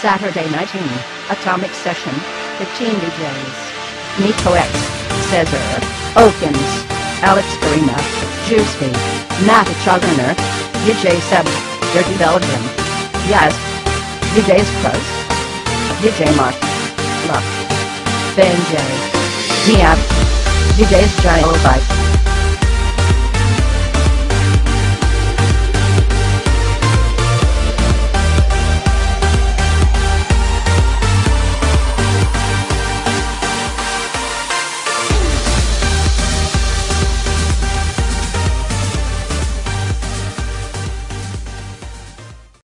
Saturday 19, Atomic Session, 15 DJs. Nico X, C-Zar, Okins, Alex Carrena, Juicy, Natacha Garner, DJ Seb, Dirty Belgium, Yes, DJs Pros, DJ Mark, Luck, Ben J, Diab, DJs Giles Bike.